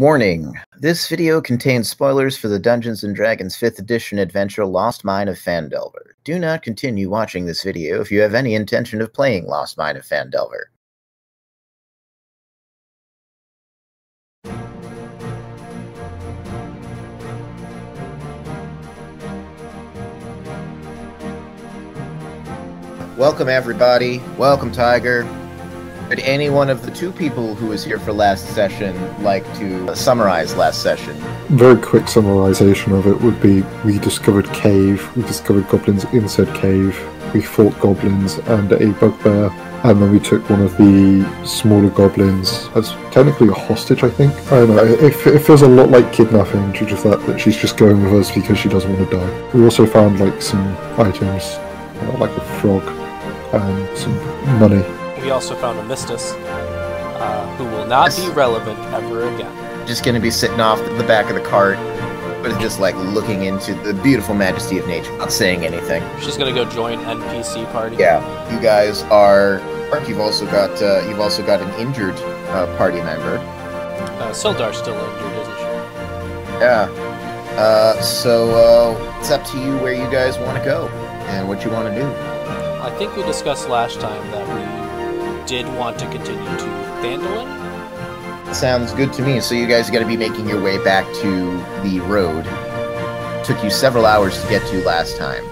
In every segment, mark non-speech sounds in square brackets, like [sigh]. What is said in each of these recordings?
Warning: This video contains spoilers for the Dungeons & Dragons 5th edition adventure Lost Mine of Phandelver. Do not continue watching this video if you have any intention of playing Lost Mine of Phandelver. Welcome everybody. Welcome Tiger. Would any one of the two people who was here for last session like to summarize last session? Very quick summarization of it would be we discovered cave, we discovered goblins inside cave, we fought goblins and a bugbear, and then we took one of the smaller goblins as technically a hostage, I think. I don't know, it, it feels a lot like kidnapping due to the fact that she's just going with us because she doesn't want to die. We also found like some items, uh, like a frog and some money. We also found a Mistus, uh, who will not be relevant ever again. Just gonna be sitting off the back of the cart, but just like looking into the beautiful majesty of nature, not saying anything. She's gonna go join NPC party. Yeah, you guys are. You've also got uh, you've also got an injured uh, party member. Uh, Sildar's still injured, isn't she? Yeah. Uh, so uh, it's up to you where you guys want to go and what you want to do. I think we discussed last time that we did want to continue to Phandalin. Sounds good to me. So you guys are going to be making your way back to the road. Took you several hours to get to last time.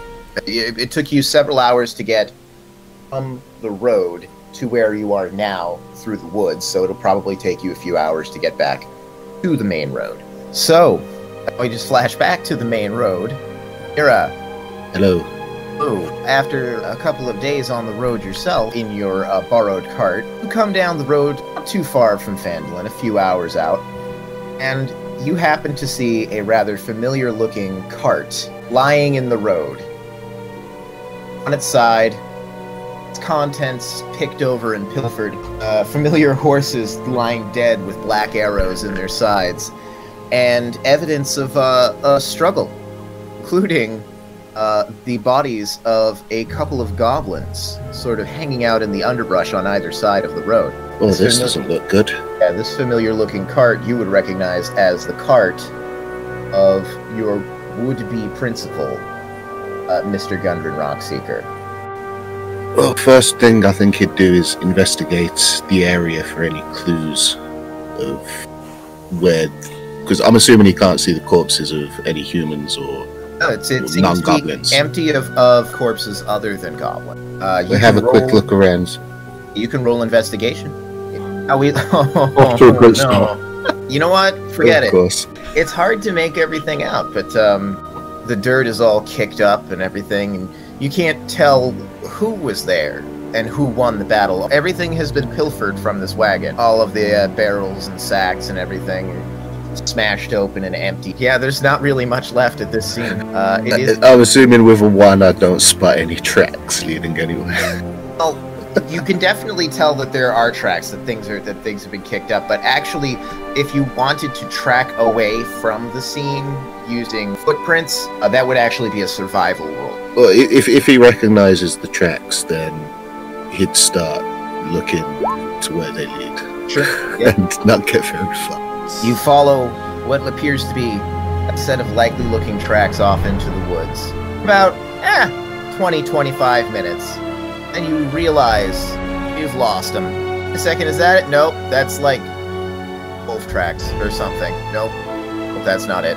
It, it took you several hours to get from the road to where you are now through the woods. So it'll probably take you a few hours to get back to the main road. So we just flash back to the main road. Mira, Hello. Ooh, after a couple of days on the road yourself in your uh, borrowed cart, you come down the road not too far from Phandalin, a few hours out, and you happen to see a rather familiar looking cart lying in the road. On its side, its contents picked over and pilfered, uh, familiar horses lying dead with black arrows in their sides, and evidence of uh, a struggle, including uh, the bodies of a couple of goblins sort of hanging out in the underbrush on either side of the road. Well, this familiar- doesn't look good. Yeah, this familiar looking cart you would recognize as the cart of your would be principal, uh, Mr. Gundren Rockseeker. Well, first thing I think he'd do is investigate the area for any clues of where. Because I'm assuming he can't see the corpses of any humans or. No, it's, it seems to be empty of, of corpses other than goblin. Uh, you We have a can quick look around. You can roll investigation. Are we? [laughs] Off to a great start. You know what? Forget of it. course. it's hard to make everything out, but um, the dirt is all kicked up and everything, and you can't tell who was there and who won the battle. Everything has been pilfered from this wagon. All of the uh, barrels and sacks and everything are smashed open and empty. Yeah, there's not really much left at this scene. Uh, it is I'm assuming with a one, I don't spot any tracks leading anywhere. well, you can definitely tell that there are tracks that things are that things have been kicked up. But actually, if you wanted to track away from the scene using footprints, uh, that would actually be a survival roll. Well, if if he recognizes the tracks, then he'd start looking to where they lead Sure. Yeah. [laughs] and not get very far. You follow what appears to be a set of likely looking tracks off into the woods. About, eh, 20, 25 minutes. And you realize you've lost them. A second, is that it? Nope, that's like wolf tracks or something. Nope, Nope, that's not it.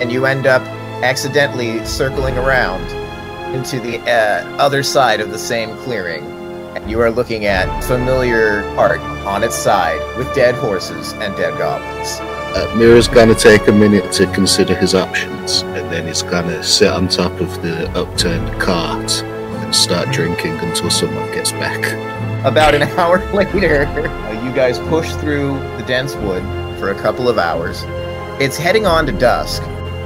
And you end up accidentally circling around into the uh, other side of the same clearing. And you are looking at familiar art on its side with dead horses and dead goblins. Uh, Mira's gonna take a minute to consider his options, and then he's gonna sit on top of the upturned cart and start drinking until someone gets back. About an [laughs] hour later, uh, you guys push through the dense wood for a couple of hours. It's heading on to dusk.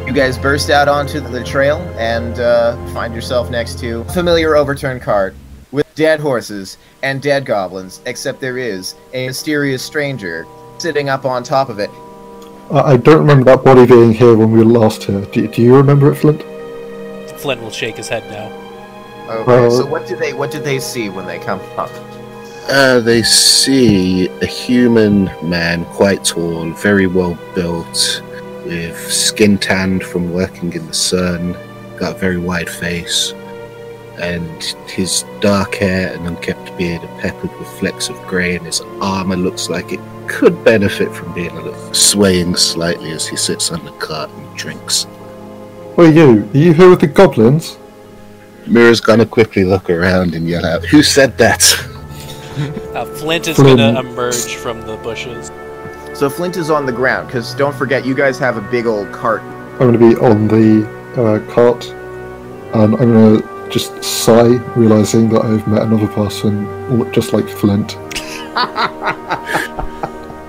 You guys burst out onto the trail and uh, find yourself next to a familiar overturned cart with dead horses and dead goblins, except there is a mysterious stranger sitting up on top of it. I I don't remember that body being here when we were last here. Do, do you remember it, Flint? Flint will shake his head now. Okay, Well- so what do they what do they see when they come up? Uh, they see a human man, quite tall, very well built, with skin tanned from working in the sun, got a very wide face, and his dark hair and unkempt beard are peppered with flecks of grey, and his armour looks like it could benefit from being a little swaying slightly as he sits on the cart and drinks. Well, you, are you here with the goblins? Mira's gonna quickly look around and yell out, Who said that? [laughs] Uh, Flint is Flint. gonna emerge from the bushes. So Flint is on the ground because don't forget you guys have a big old cart. I'm going to be on the uh, cart, and I'm going to just sigh, realizing that I've met another person just like Flint.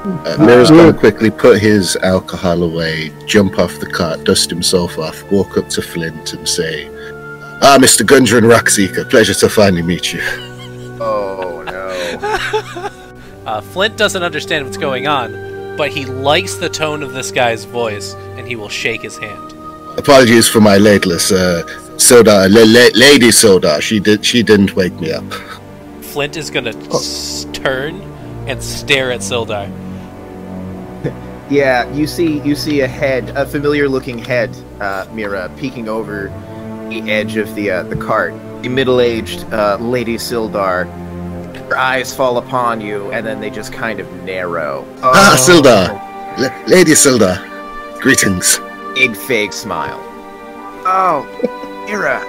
Uh, Mira's gonna quickly put his alcohol away, jump off the cart, dust himself off, walk up to Flint and say, Ah, Mr. Gundren Rockseeker, pleasure to finally meet you. Oh no. [laughs] Uh, Flint doesn't understand what's going on, but he likes the tone of this guy's voice, and he will shake his hand. Apologies for my lateness, uh, Soda, la- la- Lady Soda. She did. She didn't wake me up. Flint is gonna s- turn and stare at Sildar. [laughs] Yeah, you see you see a head, a familiar looking head, uh, Mira, peeking over the edge of the uh, the cart. The middle-aged uh, Lady Sildar. Her eyes fall upon you, and then they just kind of narrow. Ah, Oh, Sildar, La- Lady Sildar. Greetings. Big fake smile. Oh, [laughs] Mira,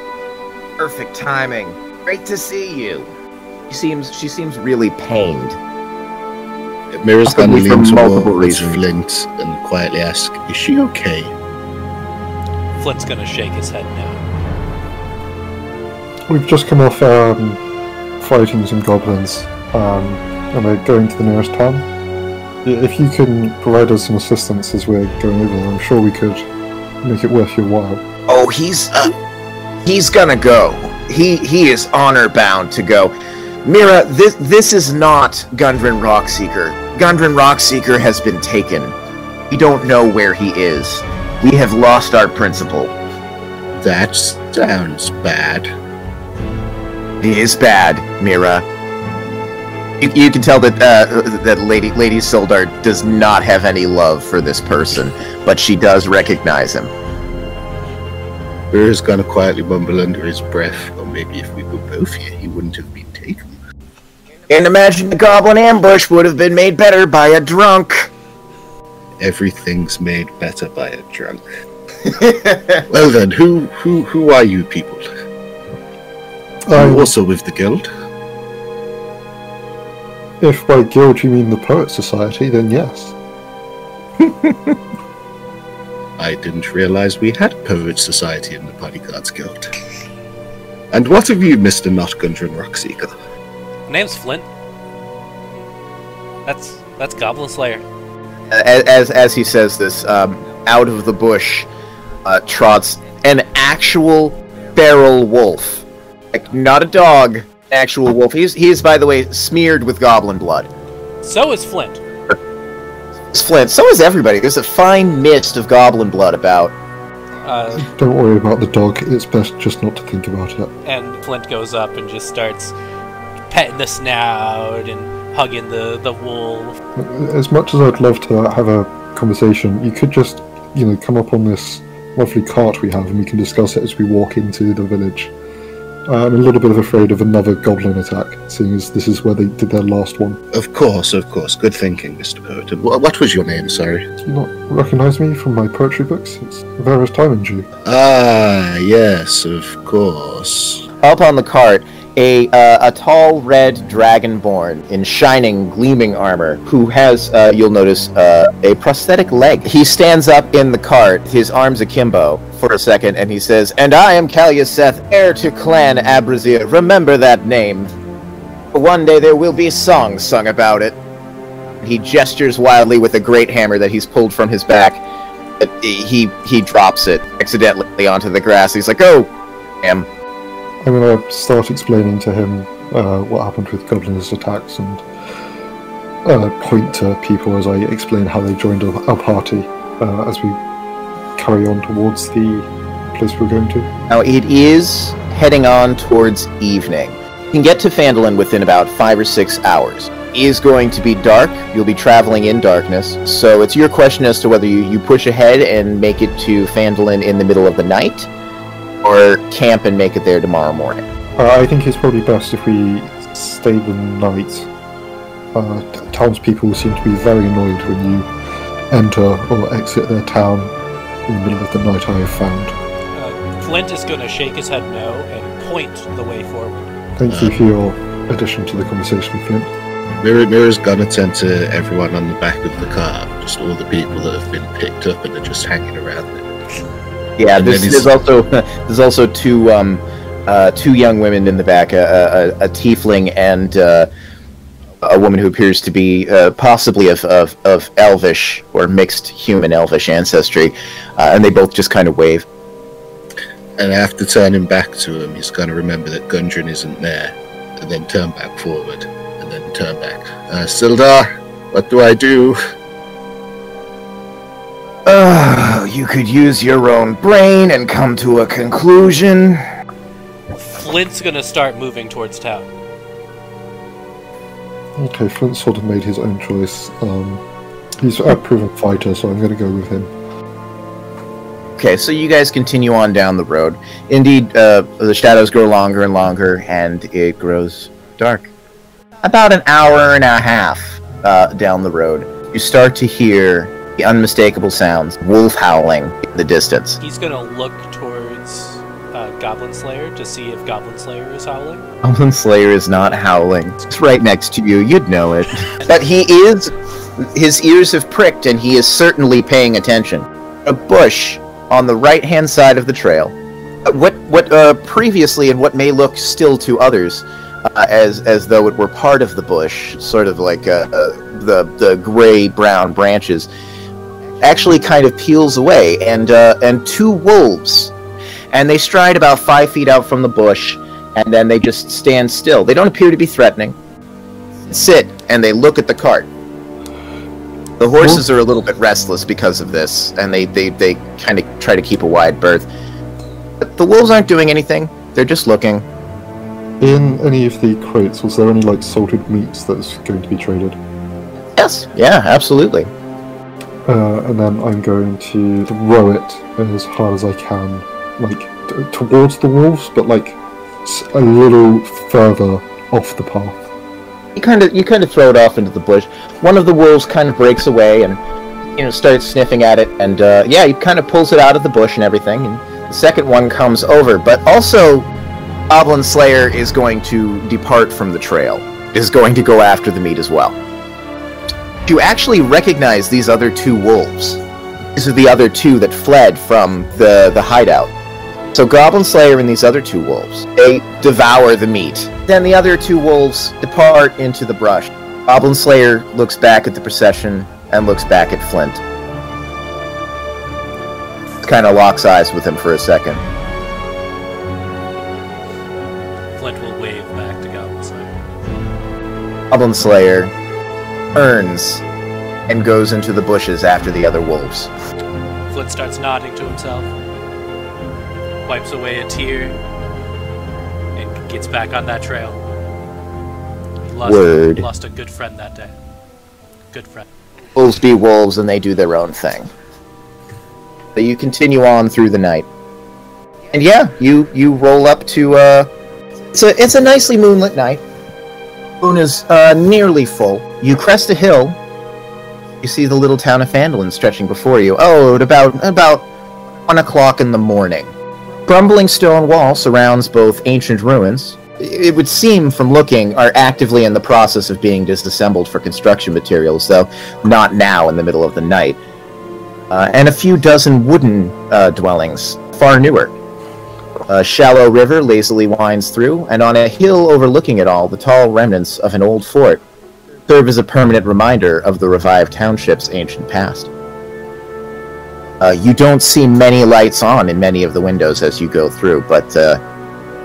perfect timing. Great to see you. She seems she seems really pained. Mira's gonna Possibly lean towards. Flint and quietly ask, "Is she okay?" Flint's gonna shake his head now. We've just come off um, fighting some goblins, um, and we're going to the nearest town. If you can provide us some assistance as we're going over there, I'm sure we could make it worth your while. Oh, he's uh, he's gonna go. He he is honor bound to go. Mira, this this is not Gundren Rockseeker. Gundren Rockseeker has been taken. We don't know where he is. We have lost our principal. That sounds bad. It is bad, Mira. You, you can tell that uh, that Lady Lady Sildar does not have any love for this person, but she does recognize him. Mira's gonna quietly mumble under his breath, or maybe if we were both here, he wouldn't have been taken. And imagine the goblin ambush would have been made better by a drunk. Everything's made better by a drunk. [laughs] Well then, who who who are you people? Are Um, also with the guild? if by guild you mean the Poet Society, then yes. [laughs] I didn't realize we had a poet society in the Bodyguards Guild. And what of you, Mr. Not Gundren Rockseeker? My name's Flint. That's that's Goblin Slayer. as as, as he says this, um, out of the bush uh, trots an actual feral wolf, like not a dog, actual wolf. He's he is by the way smeared with goblin blood. So is Flint. It's Flint. So is everybody. There's a fine mist of goblin blood about. Uh, Don't worry about the dog, it's best just not to think about it. and Flint goes up and just starts petting the snout and hugging the the wolf. As much as I'd love to have a conversation, you could just, you know, come up on this lovely cart we have and we can discuss it as we walk into the village. Uh, I'm a little bit afraid of another goblin attack, seeing as this is where they did their last one. Of course, of course. Good thinking, Mr. Poet. And wh- what was your name, sorry? Do you not recognise me from my poetry books? It's Varus Diamond Ah, yes, of course. Up on the cart, a uh, a tall red dragonborn in shining, gleaming armor, who has, uh, you'll notice, uh, a prosthetic leg. He stands up in the cart, his arms akimbo, for a second, and he says, "And I am Callius Seth, heir to Clan Abrazir. Remember that name. One day there will be songs sung about it." He gestures wildly with a great hammer that he's pulled from his back. He he drops it accidentally onto the grass. He's like, "Oh, am." I'm going to start explaining to him uh, what happened with goblins attacks and uh, point to people as I explain how they joined our party uh, as we carry on towards the place we're going to. Now it is heading on towards evening. You can get to Phandalin within about five or six hours. It is going to be dark. You'll be traveling in darkness. So it's your question as to whether you, you push ahead and make it to Phandalin in the middle of the night, or camp and make it there tomorrow morning. Uh, I think it's probably best if we stay the night. Uh, townspeople seem to be very annoyed when you enter or exit their town in the middle of the night. I have found. Uh, Flint is going to shake his head no and point the way forward. Thank you for your addition to the conversation, Flint. Mira, Mira's gonna tend to everyone on the back of the car, just all the people that have been picked up and are just hanging around it. Yeah, there's, there's also [laughs] there's also two um, uh, two young women in the back, a, a, a tiefling and uh, a woman who appears to be uh, possibly of, of, of elvish or mixed human elvish ancestry, uh, and they both just kind of wave. And after turning back to him, he's gonna remember that Gundren isn't there, and then turn back forward, and then turn back. Uh, Sildar, what do I do? Uh, you could use your own brain and come to a conclusion. Flint's going to start moving towards town. Okay, Flint sort of made his own choice. Um, he's a proven fighter, so I'm going to go with him. Okay, so you guys continue on down the road. Indeed, uh, the shadows grow longer and longer, and it grows dark. About an hour and a half uh, down the road, you start to hear the unmistakable sounds wolf howling in the distance. He's going to look towards uh, Goblin Slayer to see if Goblin Slayer is howling. Goblin Slayer is not howling. It's right next to you. You'd know it. [laughs] but he is. His ears have pricked, and he is certainly paying attention. A bush on the right-hand side of the trail. Uh, What what uh, previously and what may look still to others uh, as as though it were part of the bush, sort of like uh, uh, the the gray brown branches, actually kind of peels away, and uh, and two wolves, and they stride about five feet out from the bush, and then they just stand still. They don't appear to be threatening. Sit and they look at the cart. The horses are a little bit restless because of this, and they, they, they kind of try to keep a wide berth. But the wolves aren't doing anything. They're just looking. In any of the crates, was there any like salted meats that's going to be traded? Yes, yeah, absolutely. Uh, and then I'm going to throw it as hard as I can, like towards the wolves, but like a little further off the path. You kind of you kind of throw it off into the bush. One of the wolves kind of breaks away and you know starts sniffing at it, and uh, yeah, he kind of pulls it out of the bush and everything. And the second one comes over, but also Goblin Slayer is going to depart from the trail. Is going to go after the meat as well. You actually recognize these other two wolves. These are the other two that fled from the the hideout. So Goblin Slayer and these other two wolves, they devour the meat. Then the other two wolves depart into the brush. Goblin Slayer looks back at the procession and looks back at Flint. Kind of locks eyes with him for a second. Flint will wave back to Goblin Slayer. Goblin Slayer turns and goes into the bushes after the other wolves. Flint starts nodding to himself, wipes away a tear, and gets back on that trail. Lost, Word. lost a good friend that day. Good friend. Wolves be wolves and they do their own thing. But you continue on through the night. And yeah, you you roll up to uh it's a it's a nicely moonlit night. The moon is uh, nearly full. You crest a hill. You see the little town of Phandalin stretching before you. Oh, at about about one o'clock in the morning. Crumbling stone wall surrounds both ancient ruins. It would seem from looking are actively in the process of being disassembled for construction materials, though not now in the middle of the night. Uh, and a few dozen wooden uh, dwellings, far newer. A shallow river lazily winds through, and on a hill overlooking it all, the tall remnants of an old fort serve as a permanent reminder of the revived township's ancient past. Uh, you don't see many lights on in many of the windows as you go through, but uh,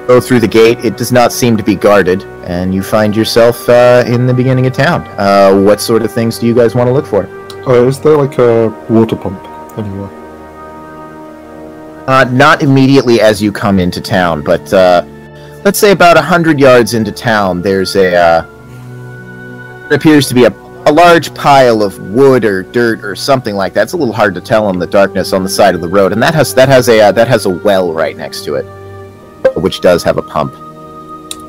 go through the gate. It does not seem to be guarded, and you find yourself uh, in the beginning of town. Uh, what sort of things do you guys want to look for? Uh, is there like a water pump anywhere? Uh, not immediately as you come into town, but uh, let's say about a hundred yards into town, there's a uh, there appears to be a, a large pile of wood or dirt or something like that. It's a little hard to tell in the darkness on the side of the road, and that has that has a uh, that has a well right next to it, which does have a pump.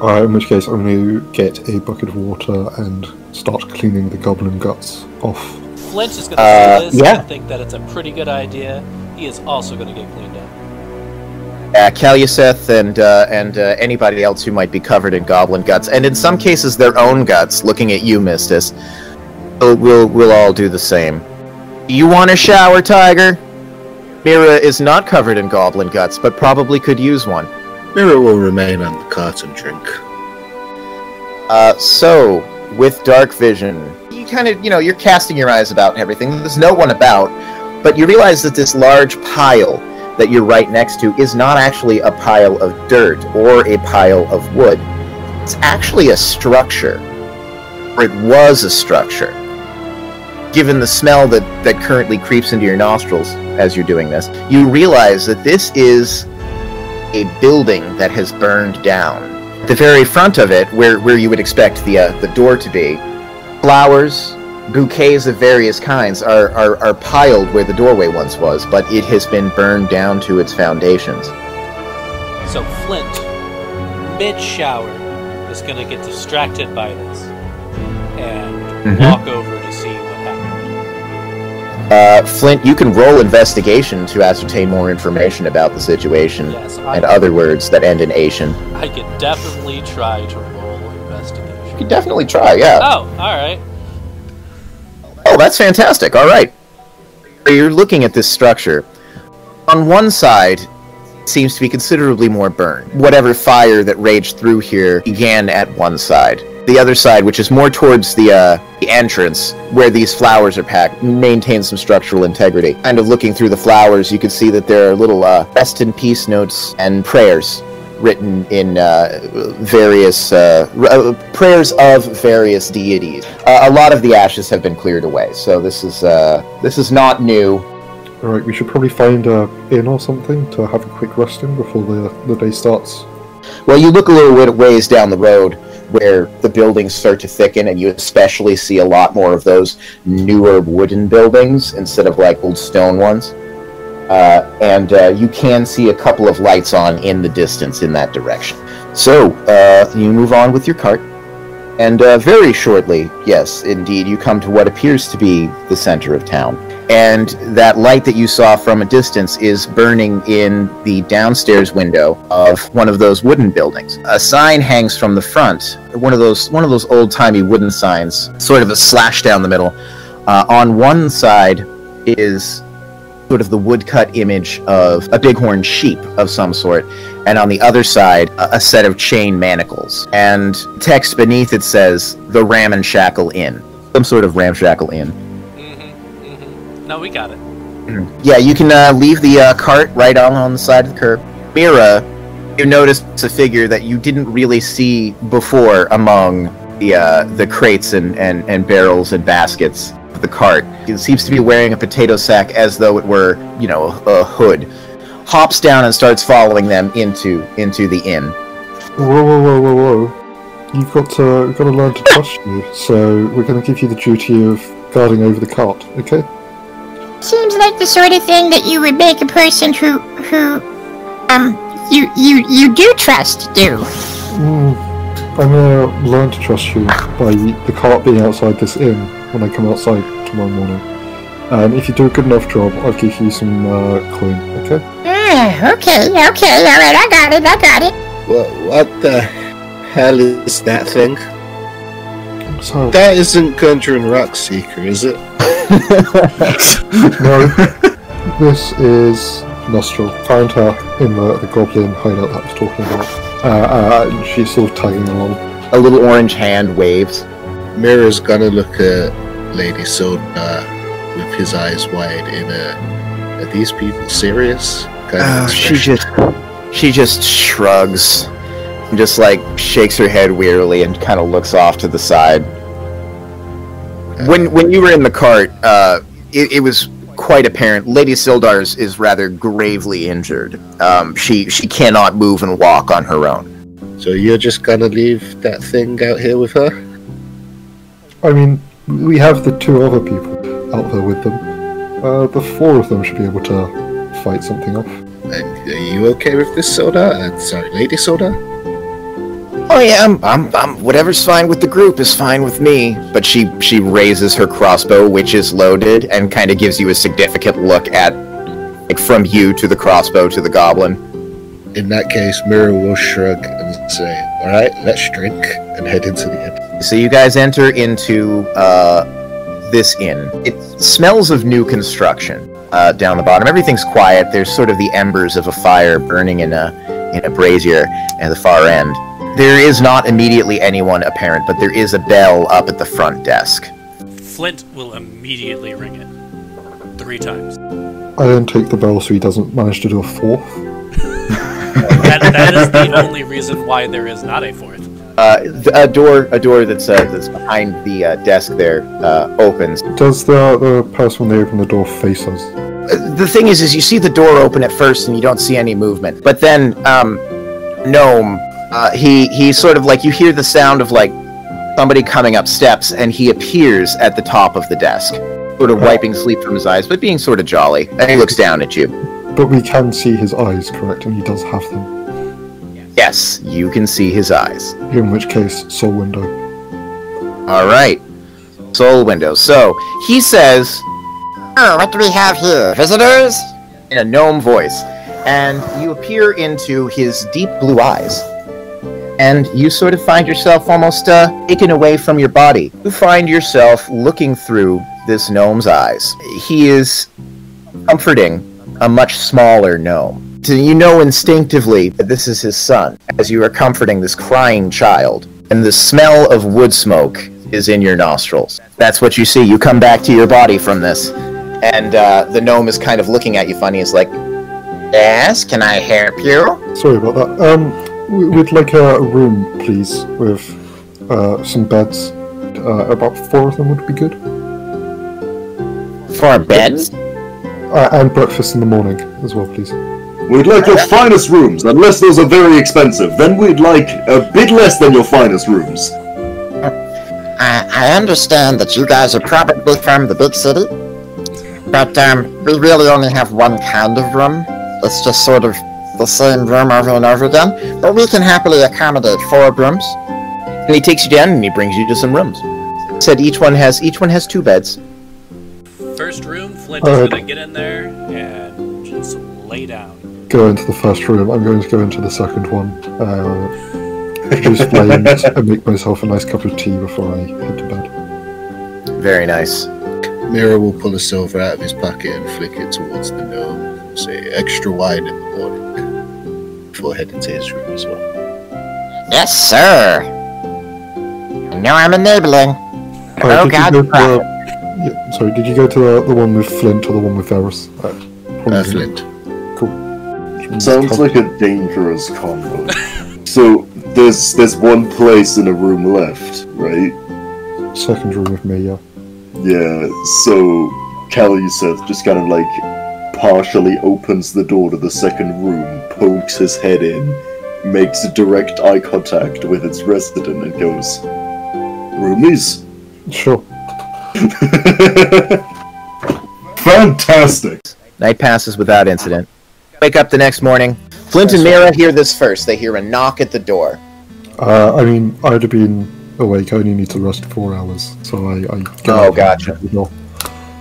Uh, in which case, I'm going to get a bucket of water and start cleaning the goblin guts off. Flint is going to Uh, see this yeah. and think that it's a pretty good idea. He is also going to get cleaned up. Uh, Caluseth and uh, and uh, anybody else who might be covered in goblin guts, and in some cases their own guts. Looking at you, Mistus, we'll we'll, we'll all do the same. You want a shower, Tiger? Mira is not covered in goblin guts, but probably could use one. Mira will remain on the cart and drink. Uh, so, with dark vision, you kind of, you know, you're casting your eyes about and everything. There's no one about, but you realize that this large pile that you're right next to is not actually a pile of dirt or a pile of wood. It's actually a structure. Or it was a structure. Given the smell that, that currently creeps into your nostrils as you're doing this, you realize that this is a building that has burned down the very front of it, where, where you would expect the uh, the door to be, flowers, bouquets of various kinds are, are, are piled where the doorway once was, but it has been burned down to its foundations. So Flint, mid shower, is going to get distracted by this and Mhm. walk over to see what happened. Uh, Flint, you can roll investigation to ascertain more information about the situation, Yes, I, and other words that end in Asian. I can definitely try to roll investigation. You can definitely try, yeah. Oh, all right. Oh, that's fantastic. All right. You're looking at this structure. On one side, seems to be considerably more burned. Whatever fire that raged through here began at one side. The other side, which is more towards the, uh, the entrance where these flowers are packed, maintains some structural integrity. Kind of looking through the flowers, you can see that there are little uh, rest in peace notes and prayers written in uh, various uh, r- uh, prayers of various deities. Uh, a lot of the ashes have been cleared away, so this is uh, this is not new. Alright, we should probably find a inn or something to have a quick rest in before the, the day starts. Well, you look a little ways down the road where the buildings start to thicken, and you especially see a lot more of those newer wooden buildings instead of like old stone ones. Uh, and uh, you can see a couple of lights on in the distance in that direction. So uh, you move on with your cart, and uh, very shortly, yes, indeed, you come to what appears to be the center of town. And that light that you saw from a distance is burning in the downstairs window of one of those wooden buildings. A sign hangs from the front, one of those one of those old timey wooden signs, sort of a slash down the middle. Uh, on one side is sort of the woodcut image of a bighorn sheep of some sort, and on the other side, a, a set of chain manacles. And text beneath it says, The Ram and Shackle Inn. Some sort of ramshackle inn. Mm-hmm, mm-hmm. No, we got it. Yeah, you can uh, leave the uh, cart right on on the side of the curb. Mira, you notice a figure that you didn't really see before among the uh, the crates and, and, and barrels and baskets the cart. It seems to be wearing a potato sack as though it were, you know, a hood. Hops down and starts following them into into the inn. Whoa, whoa, whoa, whoa, whoa. You've got to, you've got to learn to trust you, so we're going to give you the duty of guarding over the cart, okay? Seems like the sort of thing that you would make a person who who um you you you do trust do. Mm, I'm going to learn to trust you by the cart being outside this inn when I come outside tomorrow morning. And if you do a good enough job, I'll give you some uh, coin, okay? Ah, okay, okay, all right, I got it, I got it. What, what the hell is that thing? So, That isn't Gundren Rockseeker, is it? [laughs] no, this is Nostril. Found her in the, the goblin hideout that I was talking about. Uh, uh, and she's sort of tagging along. A little orange hand waves. Mira's gonna look at Lady Soda with his eyes wide in a. Are these people serious? Kind of Uh, she just she just shrugs and just like shakes her head wearily and kind of looks off to the side. When when you were in the cart, uh, it, it was quite apparent. Lady Sildar is rather gravely injured. Um, she she cannot move and walk on her own. So you're just gonna leave that thing out here with her? I mean, we have the two other people out there with them. Uh, the four of them should be able to fight something off. And are you okay with this soda? And sorry, Lady Soda? Oh yeah, I'm, I'm, I'm, whatever's fine with the group is fine with me. But she, she raises her crossbow, which is loaded, and kind of gives you a significant look at, like, from you to the crossbow to the goblin. In that case, Mira will shrug and say, Alright, let's drink and head into the inn. So you guys enter into uh, this inn. It smells of new construction uh, down the bottom. Everything's quiet. There's sort of the embers of a fire burning in a in a brazier at the far end. There is not immediately anyone apparent, but there is a bell up at the front desk. Flint will immediately ring it three times. I then take the bell so he doesn't manage to do a fourth. [laughs] That, that is the [laughs] only reason why there is not a fourth. Uh, a door, a door that's uh, that's behind the uh, desk there uh, opens. Does the the person when they open the door face us? Uh, The thing is, is you see the door open at first, and you don't see any movement. But then, um, gnome, uh, he he sort of like you hear the sound of like somebody coming up steps, and he appears at the top of the desk, sort of wiping sleep from his eyes, but being sort of jolly. And he looks down at you. But we can see his eyes, correct? And he does have them. Yes, you can see his eyes. In which case, soul window. All right, soul window. So he says Oh, what do we have here? Visitors? in a gnome voice, and you appear into his deep blue eyes. And you sort of find yourself almost uh, taken away from your body. You find yourself looking through this gnome's eyes. He is comforting a much smaller gnome. So you know instinctively that this is his son, as you are comforting this crying child. And the smell of wood smoke is in your nostrils. That's what you see. You come back to your body from this. And uh, the gnome is kind of looking at you funny. He's like, Yes, can I help you? Sorry about that. Um, we- we'd like a room, please, with uh, some beds. Uh, about four of them would be good. For beds? Uh, and breakfast in the morning as well, please. We'd like your finest rooms, unless those are very expensive. Then we'd like a bit less than your finest rooms. I, I understand that you guys are probably from the big city, but um, we really only have one kind of room. It's just sort of the same room over and over again, but we can happily accommodate four rooms. And he takes you down and he brings you to some rooms. Said each one has each one has two beds. First room, Flint is gonna get in there Go into the first room. I'm going to go into the second one. Uh, [laughs] produce flames and make myself a nice cup of tea before I head to bed. Very nice. Mira will pull a silver out of his pocket and flick it towards the gnome. Say, extra wine in the morning. Before heading to his room as well. Yes, sir. I know I'm enabling. Uh, Oh, did God. go to the, yeah, sorry, did you go to the, the one with Flint or the one with Varus? Uh, probably Uh, didn't. Flint. Sounds like a dangerous combo. so there's there's one place in a room left, right? Second room with me, yeah. Yeah. So Caluseth just kind of like partially opens the door to the second room, pokes his head in, makes a direct eye contact with its resident, and goes, "Roomies." Sure. [laughs] Fantastic. Night passes without incident. Wake up the next morning. Flint and Mira hear this first. They hear a knock at the door. Uh, I mean, I'd have been awake. I only need to rest four hours, so I. I Oh, gotcha.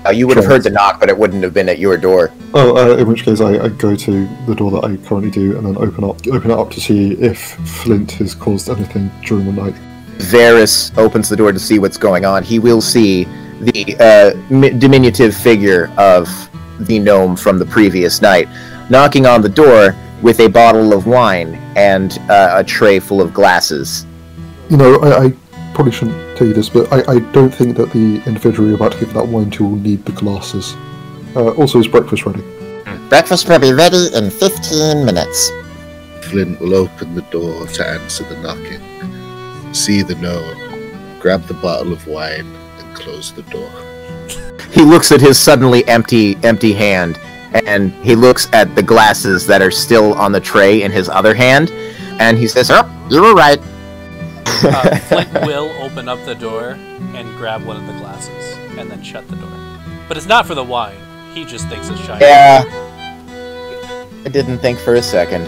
Uh, you would have heard the knock, but it wouldn't have been at your door. Oh, uh, in which case I, I go to the door that I currently do and then open up open it up to see if Flint has caused anything during the night. Varus opens the door to see what's going on. He will see the uh, mi- diminutive figure of the gnome from the previous night knocking on the door with a bottle of wine and uh, a tray full of glasses. You know, I, I probably shouldn't tell you this, but I, I don't think that the individual you're about to give that wine to will need the glasses. Uh, also, is breakfast ready? Breakfast will be ready in 15 minutes. Flint will open the door to answer the knocking, see the gnome, grab the bottle of wine, and close the door. He looks at his suddenly empty empty hand and he looks at the glasses that are still on the tray in his other hand and he says, "Oh, You were right. Uh, [laughs] Flint will open up the door and grab one of the glasses and then shut the door. But it's not for the wine. He just thinks it's shiny. Yeah. I didn't think for a second.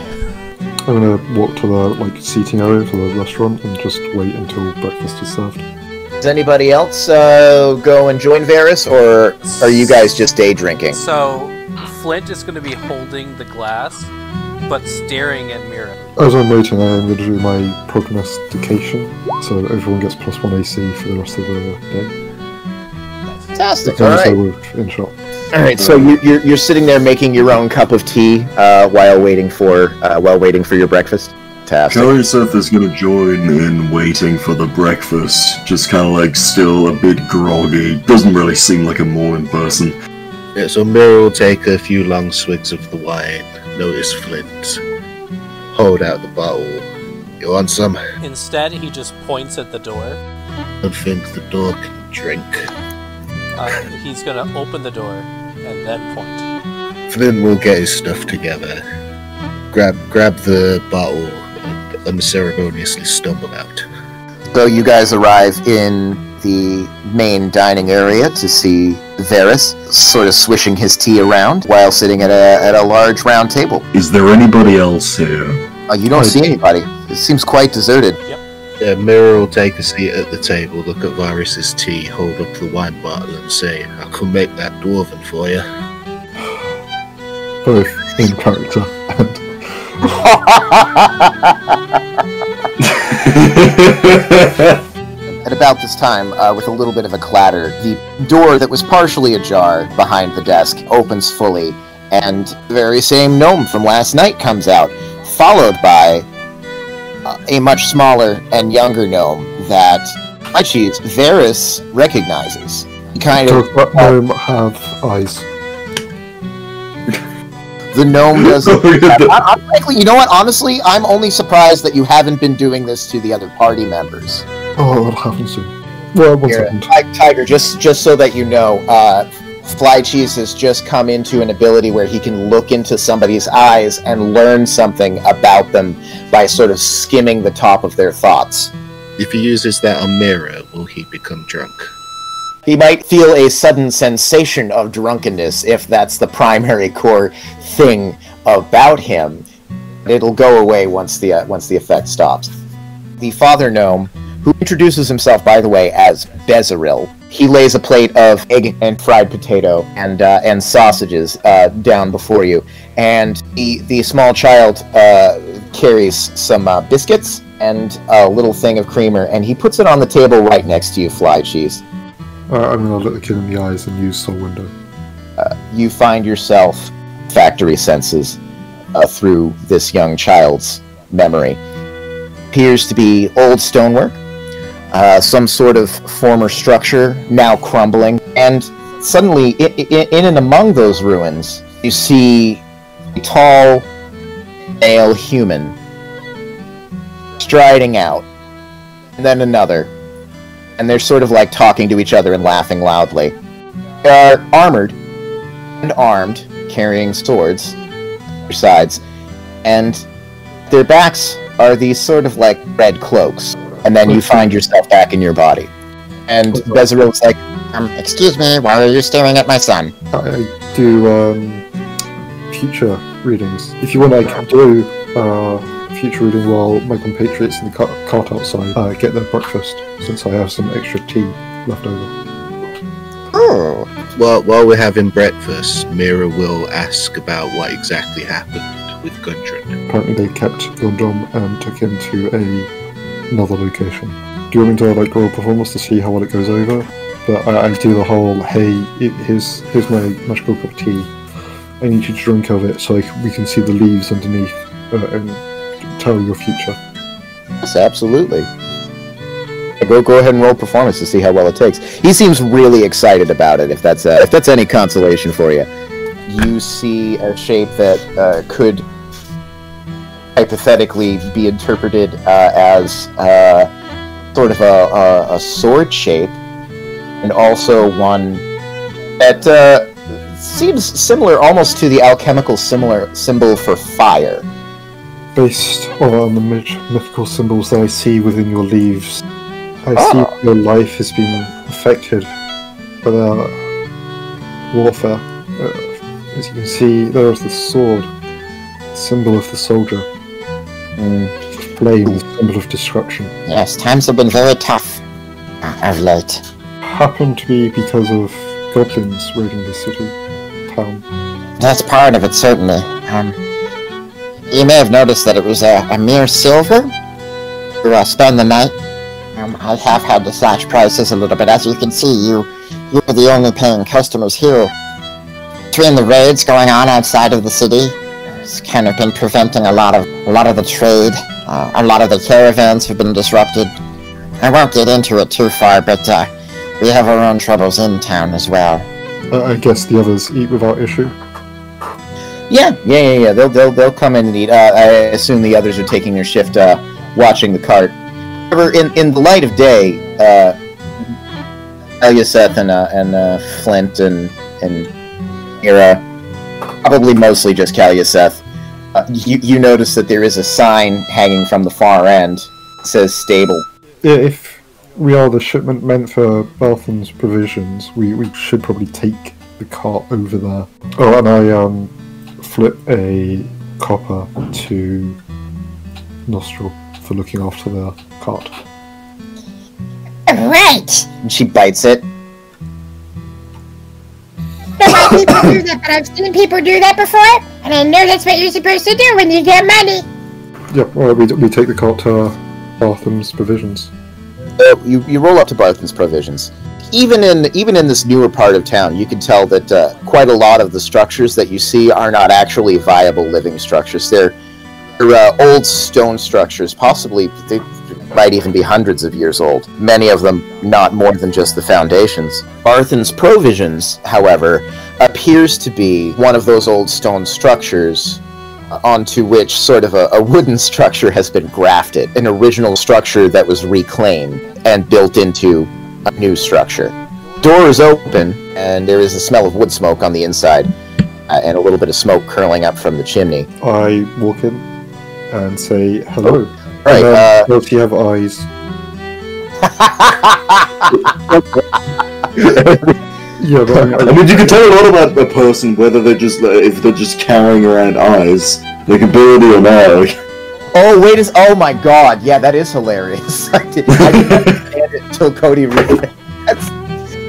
I'm gonna walk to the like seating area for the restaurant and just wait until breakfast is served. Does anybody else uh, go and join Varys, or are you guys just day drinking? So Flint is going to be holding the glass, but staring at Mira. As I'm waiting, I'm going to do my prognostication, so everyone gets plus one AC for the rest of the day. Fantastic. As long All as they're right. with in shot. All right. So you, you're you're sitting there making your own cup of tea uh, while waiting for uh, while waiting for your breakfast. Fantastic. Kelly Seth is gonna join in waiting for the breakfast, just kind of like still a bit groggy. Doesn't really seem like a morning person. Yeah, so Mira will take a few long swigs of the wine, notice Flint, hold out the bottle. You want some? Instead, he just points at the door. don't think the dog can drink. Uh, he's going to open the door and then point. Flint will get his stuff together, grab grab the bottle, and unceremoniously stumble out. So you guys arrive in the main dining area to see Varys, sort of swishing his tea around while sitting at a at a large round table. Is there anybody else here? Uh, you don't Hi. see anybody. It seems quite deserted. Yeah, Mira will take a seat at the table, look at Varys's tea, hold up the wine bottle, and say, "I can make that dwarven for you." Both in character and [laughs] [laughs] [laughs] At about this time, uh, with a little bit of a clatter, the door that was partially ajar behind the desk opens fully, and the very same gnome from last night comes out, followed by uh, a much smaller and younger gnome that Archie's Varys recognizes. He kind of does that gnome have eyes? [laughs] the gnome doesn't. [laughs] Look at the- I, I'm frankly, you know what? Honestly, I'm only surprised that you haven't been doing this to the other party members. Oh, what happens soon? Well, one Here, second. Tiger, just just so that you know, uh, Fly Cheese has just come into an ability where he can look into somebody's eyes and learn something about them by sort of skimming the top of their thoughts. If he uses that on Mira, will he become drunk? He might feel a sudden sensation of drunkenness if that's the primary core thing about him. It'll go away once the uh, once the effect stops. The father gnome, who introduces himself, by the way, as Bezeril, he lays a plate of egg and fried potato and uh, and sausages uh, down before you, and the the small child uh, carries some uh, biscuits and a little thing of creamer, and he puts it on the table right next to you, Fly Cheese. Uh, I'm gonna look the kid in the eyes and use soul window. you find yourself factory senses uh, through this young child's memory. Appears to be old stonework, uh, some sort of former structure now crumbling, and suddenly, i- i- in and among those ruins, you see a tall, male human striding out, and then another, and they're sort of like talking to each other and laughing loudly. They are armored and armed, carrying swords their sides, and their backs are these sort of like red cloaks. And then you find yourself back in your body. And Bezeril's like, Um, excuse me, why are you staring at my son? I do um, future readings. If you want, I can do uh, future reading while my compatriots in the cart, cart outside uh, get their breakfast, since I have some extra tea left over. Oh, While, while we're having breakfast, Mira will ask about what exactly happened with Gundren. Apparently, they kept Gondom and took him to a another location. Do you want me to like roll performance to see how well it goes over? But I, I do the whole, hey, it, here's here's my magical cup of tea. I need you to drink of it so I we can see the leaves underneath uh, and tell your future. Yes, absolutely. Go go ahead and roll performance to see how well it takes. He seems really excited about it. If that's uh, if that's any consolation for you, you see a shape that uh, could hypothetically be interpreted uh, as uh, sort of a, a, a sword shape, and also one that uh, seems similar almost to the alchemical similar symbol for fire. based on the myth- mythical symbols that I see within your leaves, I Ah. see your life has been affected by the warfare. Uh, as you can see, there is the sword, symbol of the soldier. Mm. Flame, symbol of destruction. Yes, times have been very tough uh, of late. Happened to be because of goblins raiding the city, town. That's part of it, certainly. Um, you may have noticed that it was a, a mere silver to uh, spend the night. Um, I have had to slash prices a little bit. As you can see, you you are the only paying customers here. Between the raids going on outside of the city, it's kind of been preventing a lot of a lot of the trade. Uh, a lot of the caravans have been disrupted. I won't get into it too far, but uh, we have our own troubles in town as well. Uh, I guess the others eat without issue. Yeah, yeah, yeah, yeah. They'll they'll they'll come in and eat. Uh, I assume the others are taking their shift, uh, watching the cart. However, in in the light of day, uh, Eliaseth and uh, and uh, Flint and and Mira, probably mostly just Kaliaseth. Uh, you you notice that there is a sign hanging from the far end. It says stable. Yeah, if we are the shipment meant for Baltham's provisions, we, we should probably take the cart over there. Oh, and I um flip a copper to Nostril for looking after the cart. Right. And she bites it. But why people do that? But I've seen people do that before, and I know that's what you're supposed to do when you get money. Yep, well, we, we take the cart to Baltham's provisions. Uh, you, you roll up to Barthen's Provisions. Even in even in this newer part of town, you can tell that uh, quite a lot of the structures that you see are not actually viable living structures. They're, they're uh, old stone structures, possibly they might even be hundreds of years old. Many of them not more than just the foundations. Barthen's Provisions, however, appears to be one of those old stone structures onto which sort of a, a wooden [laughs] structure has been grafted, an original structure that was reclaimed and built into a new structure. Door is open, and there is a smell of wood smoke on the inside, uh, and a little bit of smoke curling up from the chimney. I walk in and say hello. Right, And then, uh, does he have eyes? Yeah, but I, I mean, you can tell a lot about a person whether they're just like, if they're just carrying around eyes, like ability or not. Oh wait, is oh my god, yeah, that is hilarious. [laughs] I did, I didn't understand it until Cody read it. That's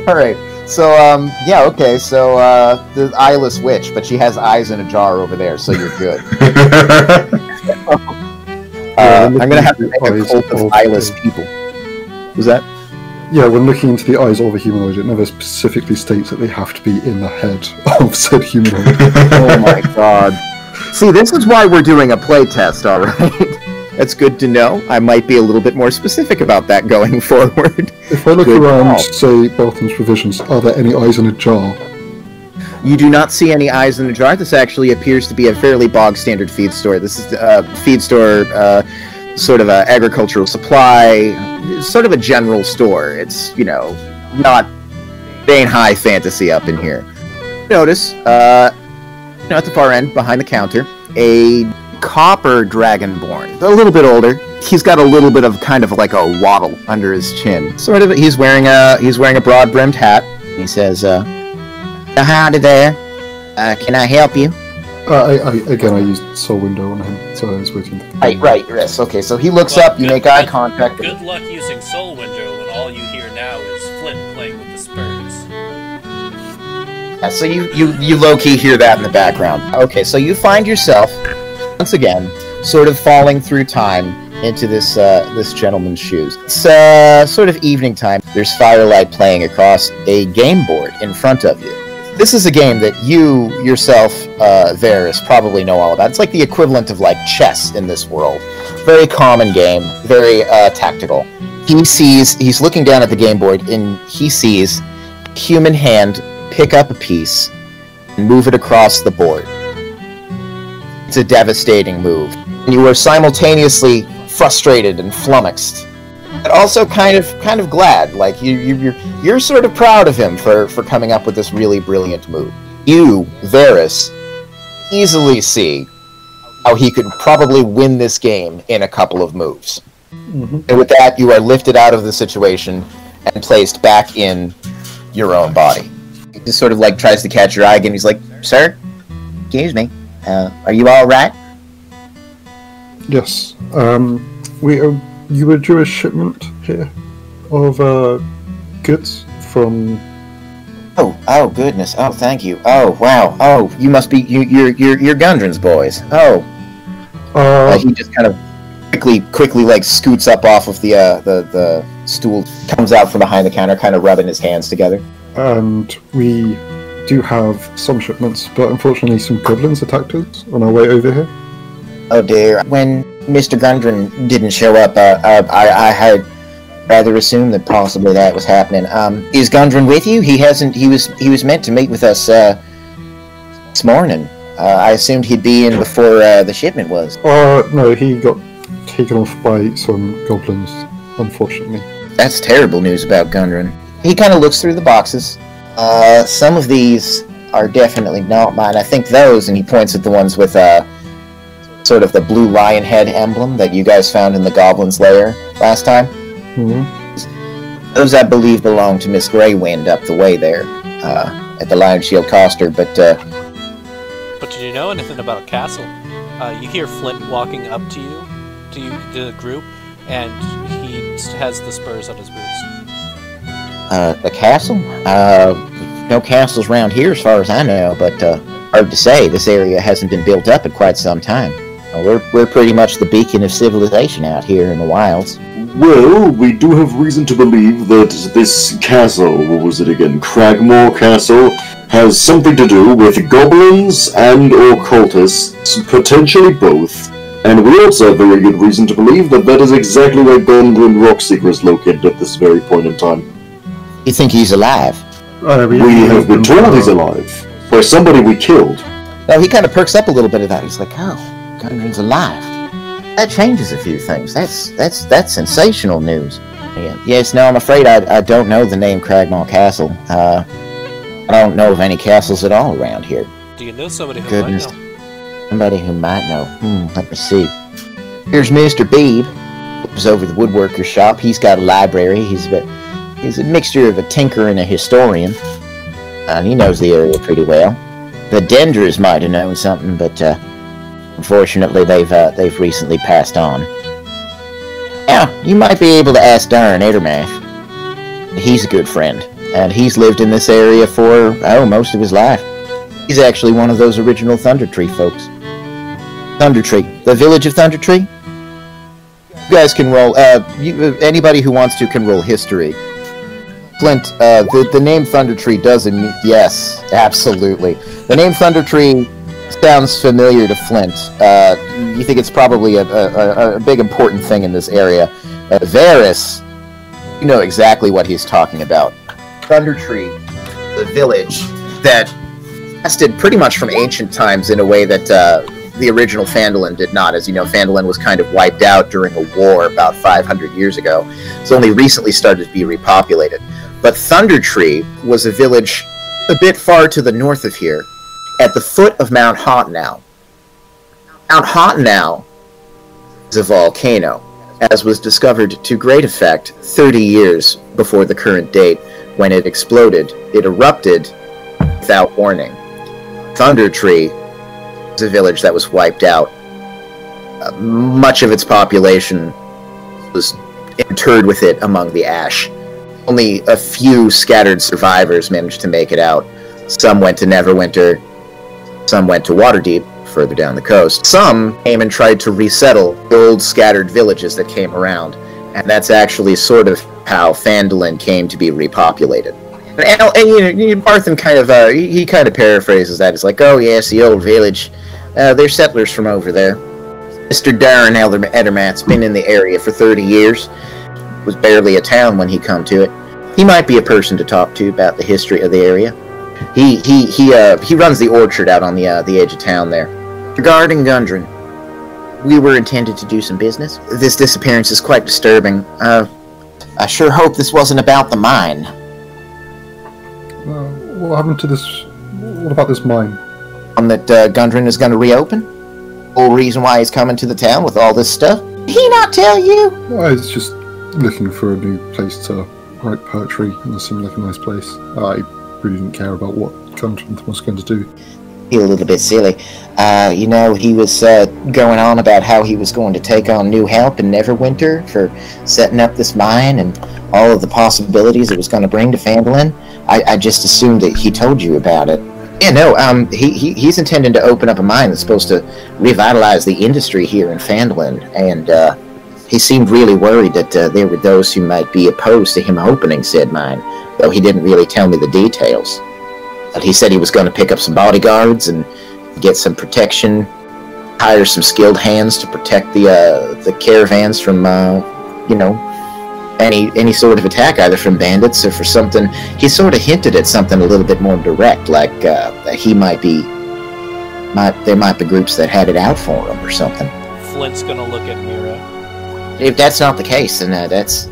all right. So um, yeah, okay. So uh, the eyeless witch, but she has eyes in a jar over there, so you're good. [laughs] Uh, I'm gonna have to make a cult of of- eyeless people. Was that? yeah, when looking into the eyes of a humanoid, it never specifically states that they have to be in the head [laughs] of said humanoid. [laughs] Oh my god. See, this is why we're doing a play test, all right. [laughs] That's good to know. I might be a little bit more specific about that going forward. if I look Good around, call. say, Bartham's provisions, are there any eyes in a jar? You do not see any eyes in the jar. This actually appears to be a fairly bog standard feed store. This is a feed store, uh, sort of a agricultural supply, sort of a general store. It's you know not it ain't high fantasy up in here. Notice, uh, at the far end behind the counter, a copper dragonborn, a little bit older. He's got a little bit of kind of like a waddle under his chin. Sort of. He's wearing a he's wearing a broad brimmed hat. He says, uh, Howdy there. Uh, can I help you? Uh, I, I, again, I used Soul Window on him, so I was waiting. Right, right, yes. Okay, so he looks Well, up, you good- make eye good- contact. Good luck using Soul Window when all you hear now is Flint playing with the Spurs. Yeah, so you, you, you low key hear that in the background. Okay, so you find yourself, once again, sort of falling through time into this uh, this gentleman's shoes. It's uh, sort of evening time. There's firelight playing across a game board in front of you. This is a game that you yourself, uh, probably know all about. It's like the equivalent of like chess in this world. Very common game, very uh, tactical. He sees, he's looking down at the game board, and he sees human hand pick up a piece and move it across the board. It's a devastating move. And you are simultaneously frustrated and flummoxed, but also kind of kind of glad. Like you, you you're you're sort of proud of him for for coming up with this really brilliant move. You, Varus, easily see how he could probably win this game in a couple of moves. Mhm. And with that, you are lifted out of the situation and placed back in your own body. He just sort of like tries to catch your eye again. He's like, "Sir, excuse me, uh, are you all right?" Yes. Um, we uh, you were due a shipment here of uh, goods from. Oh, oh goodness. Oh, thank you. Oh, wow. Oh, you must be you, you're you're you're Gundren's boys. Oh, uh, Uh, he just kind of quickly quickly like scoots up off of the uh, the the stool, comes out from behind the counter, kind of rubbing his hands together. and we do have some shipments, but unfortunately, some goblins attacked us on our way over here. Oh dear. When Mr. Gundren didn't show up, uh, uh, I, I had rather assumed that possibly that was happening. Um, is Gundren with you? He hasn't. He was. He was meant to meet with us uh, this morning. Uh, I assumed he'd be in before uh, the shipment was. Uh, no, he got taken off by some goblins, unfortunately. That's terrible news about Gundren. He kind of looks through the boxes. Uh, some of these are definitely not mine. I think those, and he points at the ones with uh, sort of the blue lion head emblem that you guys found in the goblin's lair last time. hmm Those, I believe, belong to Miss Graywind up the way there uh, at the Lion Shield Coster. But uh, But did you know anything about a Castle? Uh, you hear Flint walking up to you, to you, to the group, and he has the spurs on his boots. uh, the castle? Uh, no castles around here, as far as I know. But uh, hard to say. This area hasn't been built up in quite some time. We're we're pretty much the beacon of civilization out here in the wilds. Well, we do have reason to believe that this castle, what was it again, Cragmaw Castle, has something to do with goblins and or cultists, potentially both. And we also have very good reason to believe that that is exactly where Gundren Rockseeker is located at this very point in time. You think he's alive? Uh, We have been told he's alive by somebody we killed. No, he kind of perks up a little bit at that. He's like, "Oh, Gundren's alive." That changes a few things. That's that's that's sensational news. Yeah. Yes. No, I'm afraid I, I don't know the name Cragmaw Castle. Uh, I don't know of any castles at all around here. Do you know somebody who Goodness. might know? Somebody who might know. Hmm. Let me see. Here's Mr. Beebe. He's over the woodworker's shop. He's got a library. He's a he's a mixture of a tinker and a historian. Uh, he knows the area pretty well. The Denders might have known something, but uh, unfortunately they've uh, they've recently passed on. Yeah, you might be able to ask Daran Edermath. He's a good friend, and he's lived in this area for oh most of his life. He's actually one of those original Thunder Tree folks. Thunder Tree, the village of Thunder Tree. You guys can roll. Uh, you, anybody who wants to can roll history. Flint, uh, the the name Thunder Tree does not yes, absolutely. The name Thunder Tree sounds familiar to Flint. Uh, you think it's probably a, a, a, big important thing in this area. Uh, Varys, you know exactly what he's talking about. Thunder Tree, the village that lasted pretty much from ancient times in a way that uh, the original Phandalin did not. As you know, Phandalin was kind of wiped out during a war about 500 years ago. It's only recently started to be repopulated. But Thunder Tree was a village a bit far to the north of here, at the foot of Mount Hotenow. Mount Hotenow is a volcano, as was discovered to great effect 30 years before the current date when it exploded. It erupted without warning. Thunder Tree is a village that was wiped out. Uh, much of its population was interred with it among the ash. Only a few scattered survivors managed to make it out. Some went to Neverwinter, some went to Waterdeep, further down the coast. Some came and tried to resettle old scattered villages that came around, and that's actually sort of how Phandalin came to be repopulated. And, and, you know, you Barthen kind of uh, he, kind of paraphrases that. It's like, oh yes, the old village. Uh, they're settlers from over there. Mr. Daran Edermath's been in the area for 30 years. Was barely a town when he come to it. He might be a person to talk to about the history of the area. He he he uh he runs the orchard out on the uh, the edge of town there. Regarding Gundren, we were intended to do some business. This disappearance is quite disturbing. Uh, I sure hope this wasn't about the mine. Uh, what happened to this? What about this mine? One that uh, Gundren is going to reopen. whole reason why he's coming to the town with all this stuff? Did he not tell you? I was just looking for a new place to write poetry, and it seemed like a nice place. I really didn't care about what Gundren was going to do. Feel a little bit silly. Uh, you know, he was uh, going on about how he was going to take on new help in Neverwinter for setting up this mine and all of the possibilities it was going to bring to Phandalin. I, I just assumed that he told you about it. Yeah, no, um, he, he he's intending to open up a mine that's supposed to revitalize the industry here in Phandalin, and uh, he seemed really worried that uh, there were those who might be opposed to him opening said mine, though he didn't really tell me the details. But he said he was going to pick up some bodyguards and get some protection, hire some skilled hands to protect the uh, the caravans from, uh, you know, any any sort of attack, either from bandits or for something. He sort of hinted at something a little bit more direct, like uh, that he might be, might there might be groups that had it out for him or something. Flint's gonna look at Mira. If that's not the case, then uh, that's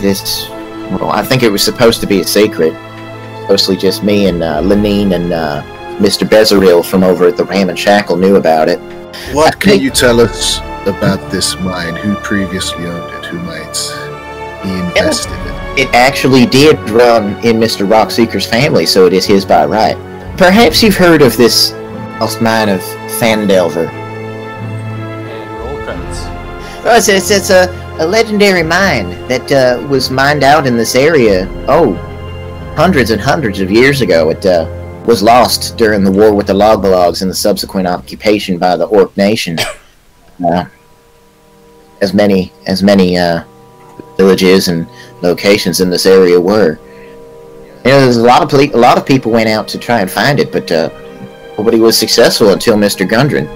this. Well, I think it was supposed to be a secret. Mostly just me and uh, Linene and uh, Mr. Bezeril from over at the Ram and Shackle knew about it. What can you tell us about this mine? Who previously owned it? Who might be invested in it? It actually did run in Mr. Rockseeker's family, so it is his by right. Perhaps you've heard of this lost mine of Phandelver. And roll credits. Oh, it's, it's, it's a, a legendary mine that uh, was mined out in this area, oh, hundreds and hundreds of years ago. It uh, was lost during the war with the Logbalogs and the subsequent occupation by the Orc Nation. [coughs] Uh, as many as many uh, villages and locations in this area were. You know, there's a lot of a lot of people went out to try and find it, but uh, nobody was successful until Mr. Gundren.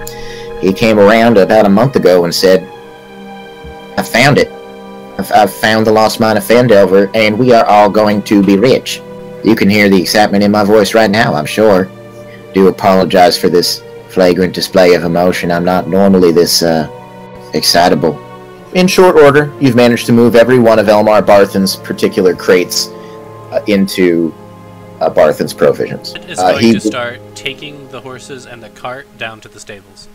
He came around about a month ago and said, "I found it. I've, I've found the lost mine of Phandelver, and we are all going to be rich." You can hear the excitement in my voice right now, I'm sure. Do apologize for this flagrant display of emotion. I'm not normally this uh, excitable. In short order, you've managed to move every one of Elmar Barthen's particular crates uh, into uh, Barthen's provisions. Is Uh, going he- to start taking the horses and the cart down to the stables.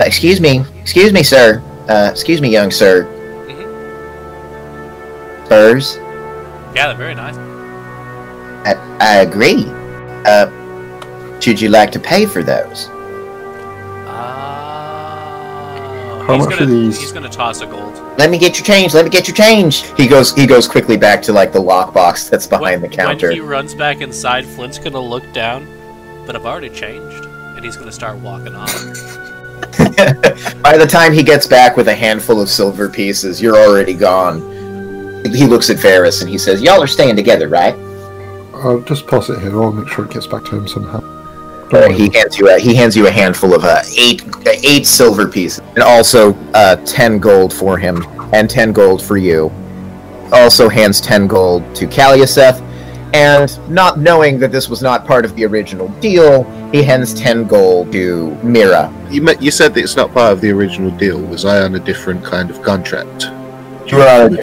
Excuse me, excuse me, sir. Uh, excuse me, young sir. Spurs. Yeah, they're very nice. I, I agree. Uh, should you like to pay for those? Ah. How much gonna, are these? He's gonna toss a gold. Let me get your change. Let me get your change. He goes. He goes quickly back to like the lockbox that's behind when, the counter. When he runs back inside, Flint's gonna look down, but I've already changed, and he's gonna start walking off. [laughs] By the time he gets back with a handful of silver pieces, you're already gone. He looks at Ferris and he says, "Y'all are staying together, right?" I'll just pass it here. I'll make sure it gets back to him somehow. Don't Uh, he hands you a he hands you a handful of uh, eight uh, eight silver pieces, and also uh, ten gold for him, and ten gold for you. Also hands ten gold to Caliaseth, and not knowing that this was not part of the original deal, he hands ten gold to Mira. You, me- you said that it's not part of the original deal. Was I on a different kind of contract? You're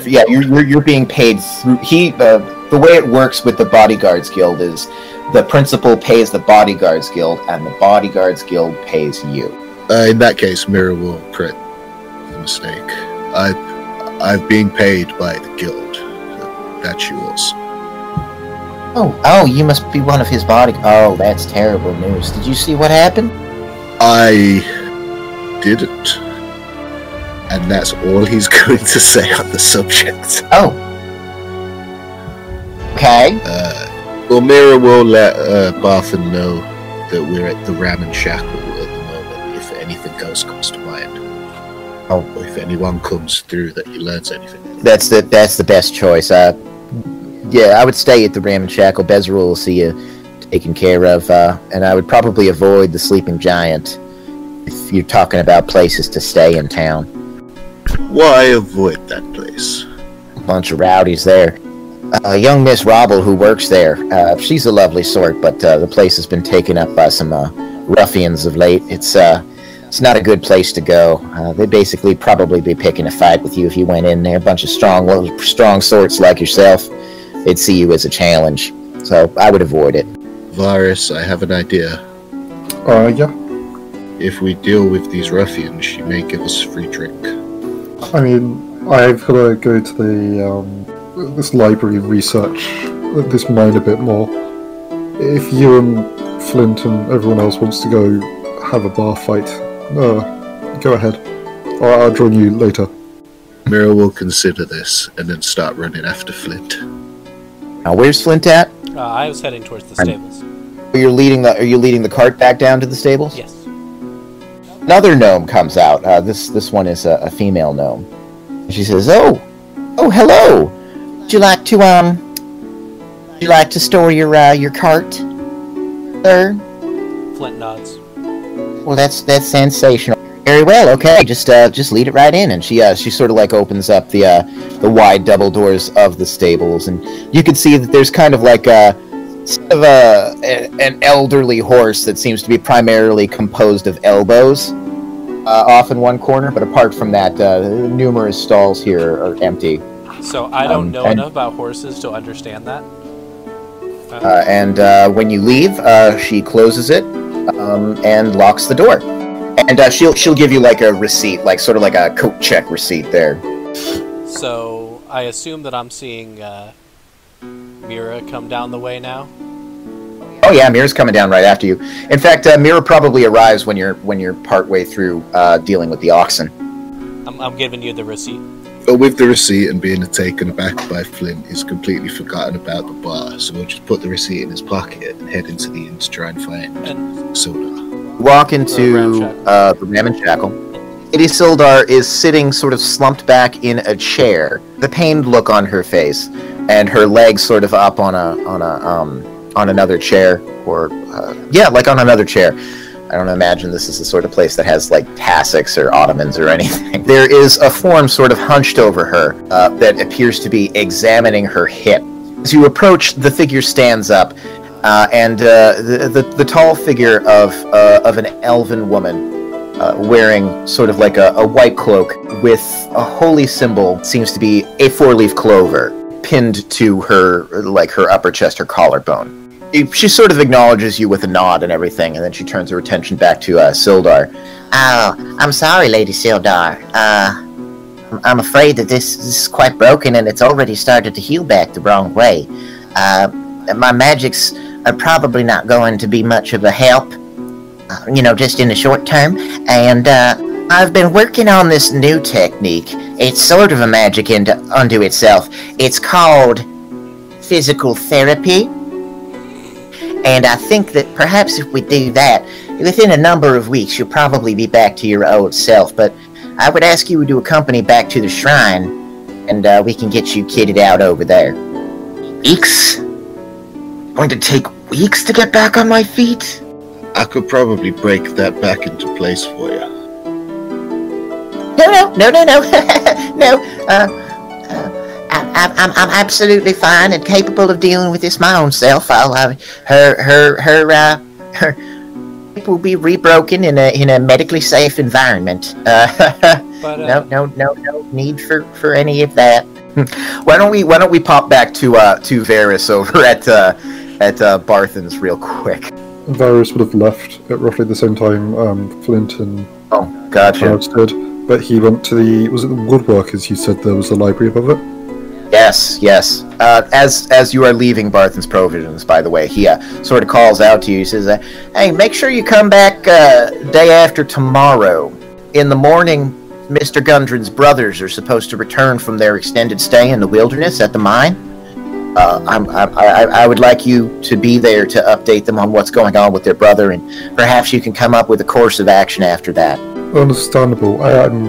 yeah, you're, you're you're being paid through he. Uh, the way it works with the Bodyguards Guild is the principal pays the Bodyguards Guild, and the Bodyguards Guild pays you. Uh, in that case, Mira will correct the mistake. I, I'm being paid by the guild. So that's yours. Oh, oh, you must be one of his body. Oh, that's terrible news. Did you see what happened? I didn't. And that's all he's [laughs] going to say on the subject. Oh. Okay. Uh, well, Mira will let uh, Barthen know that we're at the Ram and Shackle at the moment if anything else comes to mind. Oh. Or if anyone comes through that he learns anything. That's the that's the best choice. Uh, yeah, I would stay at the Ram and Shackle. Bezeril will see you taken care of, uh, and I would probably avoid the Sleeping Giant if you're talking about places to stay in town. Why avoid that place? A bunch of rowdies there. Uh, young Miss Robble, who works there, uh, she's a lovely sort, but uh, the place has been taken up by some uh, ruffians of late. It's uh, it's not a good place to go. Uh, they'd basically probably be picking a fight with you if you went in there. A bunch of strong, little- strong sorts like yourself. They'd see you as a challenge, so I would avoid it. Varus, I have an idea. Uh, yeah. if we deal with these ruffians, she may give us a free drink. I mean, I've got to go to the um, this library and research this mine a bit more. If you and Flint and everyone else wants to go have a bar fight, uh, go ahead. Or I'll join you later. Mira will consider this and then start running after Flint. Now, where's Flint at? Uh, I was heading towards the stables. Are You're leading the. Are you leading the cart back down to the stables? Yes. Another gnome comes out. Uh, this this one is a, a female gnome. And She says, "Oh, oh, hello. Would you like to um? Would you like to store your uh, your cart, sir? Flint nods. Well, that's that's sensational. Very well. Okay, just uh, just lead it right in." And she uh, she sort of like opens up the uh, the wide double doors of the stables, and you can see that there's kind of like a sort of a, a an elderly horse that seems to be primarily composed of elbows uh, off in one corner. But apart from that, uh, numerous stalls here are empty. So I don't Um, know and- enough about horses to understand that. Uh, and uh, when you leave, uh, she closes it um, and locks the door. And uh, she'll she'll give you like a receipt, like sort of like a coat check receipt there. So I assume that I'm seeing uh, Mira come down the way now. Oh yeah, Mira's coming down right after you. In fact, uh, Mira probably arrives when you're when you're partway through uh, dealing with the oxen. I'm, I'm giving you the receipt. But with the receipt and being taken aback by Flint, he's completely forgotten about the bar, so we'll just put the receipt in his pocket and head into the inn to try and find And soda. You walk into Ramshackle. uh, the Ram and Shackle. Lady Sildar is sitting sort of slumped back in a chair, the pained look on her face, and her legs sort of up on a on a um, on another chair, or uh, yeah, like on another chair. I don't imagine this is the sort of place that has like hassocks or ottomans or [laughs] anything. There is a form sort of hunched over her uh, that appears to be examining her hip. As you approach, the figure stands up, uh, and uh, the, the the tall figure of uh, of an elven woman uh, wearing sort of like a, a white cloak with a holy symbol seems to be a four-leaf clover pinned to her like her upper chest, her collarbone. She sort of acknowledges you with a nod and everything, and then she turns her attention back to uh, Sildar. Oh, I'm sorry, Lady Sildar. Uh, I'm- afraid that this, this is quite broken and it's already started to heal back the wrong way. Uh, my magics are probably not going to be much of a help, uh, you know, just in the short term. And uh, I've been working on this new technique. It's sort of a magic into, unto itself. It's called physical therapy. And I think that perhaps if we do that, within a number of weeks, you'll probably be back to your old self. But I would ask you to accompany back to the shrine, and uh, we can get you kitted out over there. Weeks? Going to take weeks to get back on my feet? I could probably break that back into place for you. No, no, no, no, no, [laughs] no. Uh, uh, I, I, I'm, I'm absolutely fine and capable of dealing with this my own self. I'll, uh, her, her, her, uh, her hip [laughs] will be rebroken in a in a medically safe environment. Uh, [laughs] but no, uh, no, no, no need for for any of that. Why don't we Why don't we pop back to uh, to Varys over at uh, at uh, Barthen's real quick? Varys would have left at roughly the same time um, Flint and Oh, gotcha. Clouds did, but he went to the was it the woodworkers? You said there was a library above it. Yes, yes. Uh, as as you are leaving Barthen's Provisions, by the way, he uh, sort of calls out to you. He says, uh, "Hey, make sure you come back uh, day after tomorrow. In the morning, Mister Gundren's brothers are supposed to return from their extended stay in the wilderness at the mine. Uh, I'm, I, I, would like you to be there to update them on what's going on with their brother, and perhaps you can come up with a course of action after that." Understandable. I, um,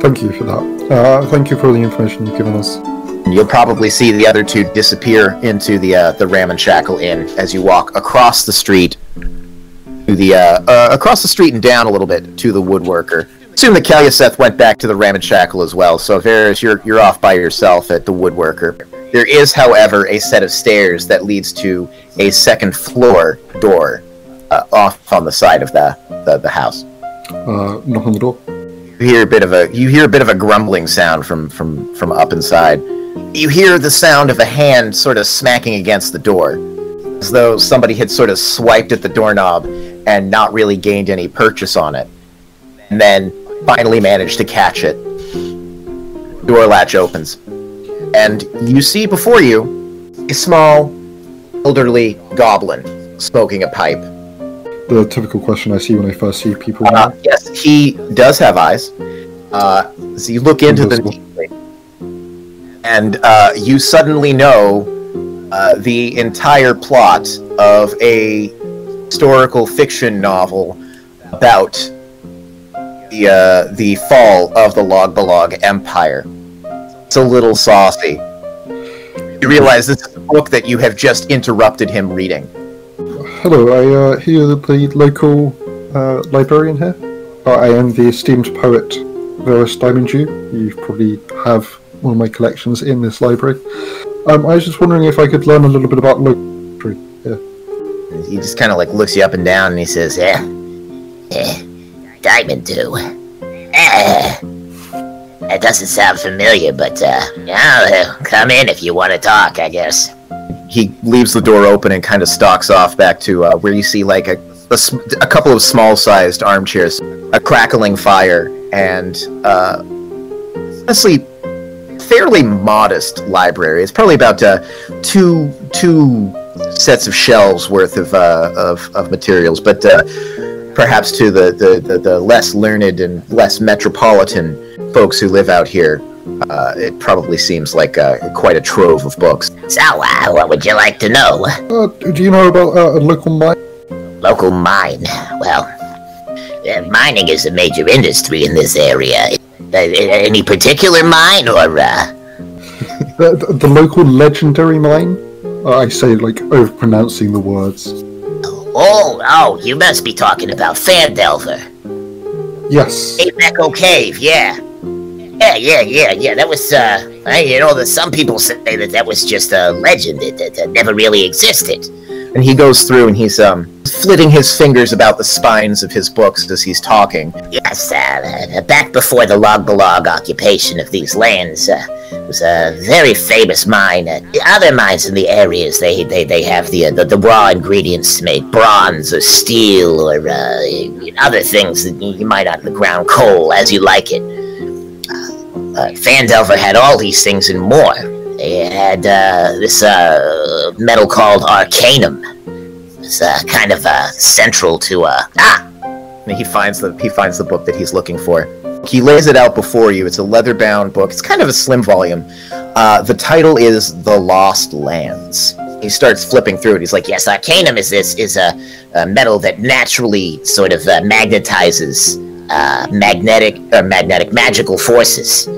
thank you for that. Uh, thank you for the information you've given us. You'll probably see the other two disappear into the uh, the Ram and Shackle Inn as you walk across the street to the uh, uh, across the street and down a little bit to the woodworker. Assume that Kalyaseth went back to the Ram and Shackle as well. So Varys, you're you're off by yourself at the woodworker. There is, however, a set of stairs that leads to a second floor door uh, off on the side of the the, the house. Uh, knock on the door. You hear a bit of a you hear a bit of a grumbling sound from from from up inside. You hear the sound of a hand sort of smacking against the door, as though somebody had sort of swiped at the doorknob and not really gained any purchase on it. And then finally managed to catch it. Door latch opens. And you see before you a small, elderly goblin smoking a pipe. The typical question I see when I first see people. Uh, yes, he does have eyes. Uh, so you look into them deeply, and uh, you suddenly know uh, the entire plot of a historical fiction novel about the uh, the fall of the Logbalog Empire. It's a little saucy. You realize this is a book that you have just interrupted him reading. Hello, I uh, hear the local uh, librarian here. Uh, I am the esteemed poet Varus Diamond Dew. You probably have one of my collections in this library. Um, I was just wondering if I could learn a little bit about local history. Yeah. He just kind of like looks you up and down, and he says, "Yeah, Eh, Diamond Dew. Eh, that doesn't sound familiar, but, uh, yeah, come in if you want to talk, I guess. he leaves the door open and kind of stalks off back to uh, where you see like a, a, a couple of small-sized armchairs, a crackling fire, and uh, honestly, fairly modest library. It's probably about uh, two two sets of shelves worth of uh, of, of materials, but uh, perhaps to the, the, the, the less learned and less metropolitan folks who live out here. Uh, it probably seems like uh, quite a trove of books. So, uh, what would you like to know? Uh, do you know about uh, a local mine? Local mine. Well, uh, mining is a major industry in this area. Uh, any particular mine, or, uh, [laughs] The, the, the local legendary mine? Uh, I say, like, overpronouncing the words. Oh, oh, you must be talking about Phandelver. Yes. Echo Cave, yeah. Yeah, yeah, yeah, yeah. That was, uh, I, you know, that some people say that that was just a legend that, that, that never really existed. And he goes through and he's um flitting his fingers about the spines of his books as he's talking. Yes, uh, back before the Logbalog occupation of these lands, uh, was a very famous mine. Uh, other mines in the areas, they they, they have the, uh, the the raw ingredients to make bronze or steel or uh, other things that you might in the ground, coal, as you like it. Uh, Phandelver had all these things and more. They had uh, this uh, metal called Arcanum. It's uh, kind of uh, central to uh, ah And he finds the he finds the book that he's looking for. He lays it out before you. It's a leather-bound book. It's kind of a slim volume. Uh, the title is The Lost Lands. He starts flipping through it. He's like, Yes, arcanum is this is a, a metal that naturally sort of uh, magnetizes uh, magnetic or magnetic magical forces.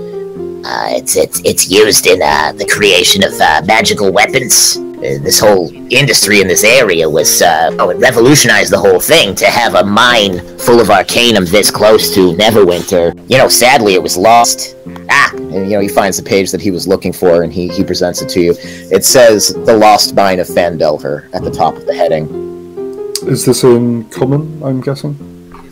Uh, it's it's it's used in uh, the creation of uh, magical weapons. This whole industry in this area was uh, oh, it revolutionized the whole thing to have a mine full of arcanum this close to Neverwinter. You know, sadly, it was lost. Ah, and you know, he finds the page that he was looking for, and he he presents it to you. It says The Lost Mine of Phandelver at the top of the heading. Is this in common, I'm guessing?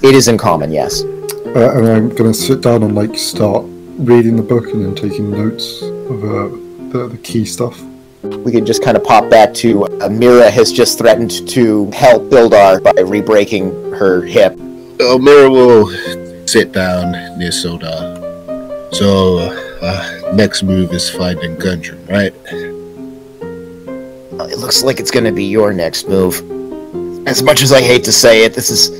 It is in common, yes. Uh, and I'm going to sit down and, like, start reading the book and then taking notes of uh, the, the key stuff. We can just kind of pop back to uh, Mira has just threatened to help Sildar by re-breaking her hip. Elmira will sit down near Sodar. So, uh, next move is finding Gundren, right? Uh, It looks like it's going to be your next move. As much as I hate to say it, this is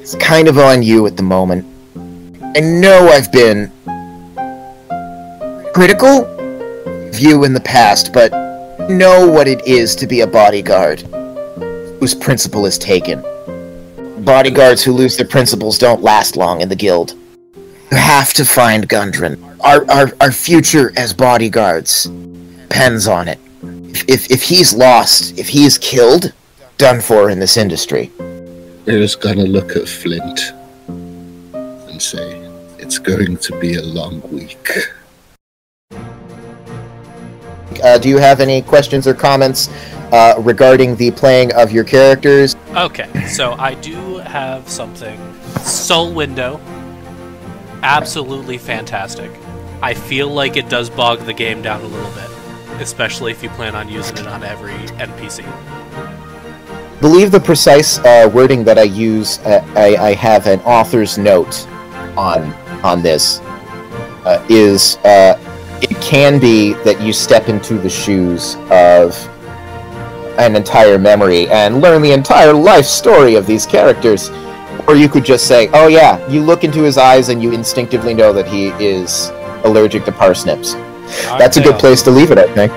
it's kind of on you at the moment. I know I've been critical view in the past, but know what it is to be a bodyguard whose principal is taken. Bodyguards who lose their principals don't last long in the guild. You have to find Gundren. Our, our, our future as bodyguards depends on it if if he's lost, if he's killed, done for in this industry. They're gonna look at Flint and say, it's going to be a long week. Uh, do you have any questions or comments uh, regarding the playing of your characters? Okay, so I do have something. Soul Window. Absolutely fantastic. I feel like it does bog the game down a little bit, especially if you plan on using it on every NPC. believe the precise uh, wording that I use. Uh, I, I have an author's note on on this. Uh, is uh, it can be that you step into the shoes of an entire memory and learn the entire life story of these characters, or you could just say, "Oh yeah," you look into his eyes and you instinctively know that he is allergic to parsnips. That's a good place to leave it, I think.